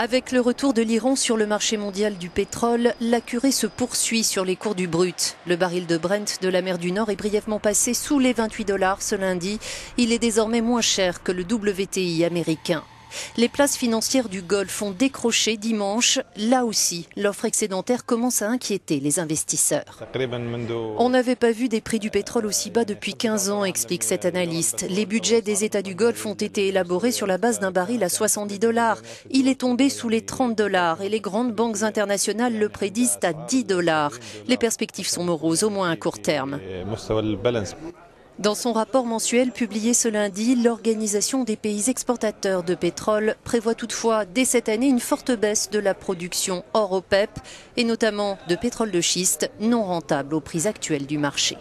Avec le retour de l'Iran sur le marché mondial du pétrole, la curée se poursuit sur les cours du brut. Le baril de Brent de la mer du Nord est brièvement passé sous les 28 dollars ce lundi. Il est désormais moins cher que le WTI américain. Les places financières du Golfe ont décroché dimanche. Là aussi, l'offre excédentaire commence à inquiéter les investisseurs. On n'avait pas vu des prix du pétrole aussi bas depuis 15 ans, explique cet analyste. Les budgets des États du Golfe ont été élaborés sur la base d'un baril à 70 dollars. Il est tombé sous les 30 dollars et les grandes banques internationales le prédisent à 10 dollars. Les perspectives sont moroses, au moins à court terme. Dans son rapport mensuel publié ce lundi, l'Organisation des pays exportateurs de pétrole prévoit toutefois dès cette année une forte baisse de la production hors OPEP et notamment de pétrole de schiste non rentable au prix actuel du marché.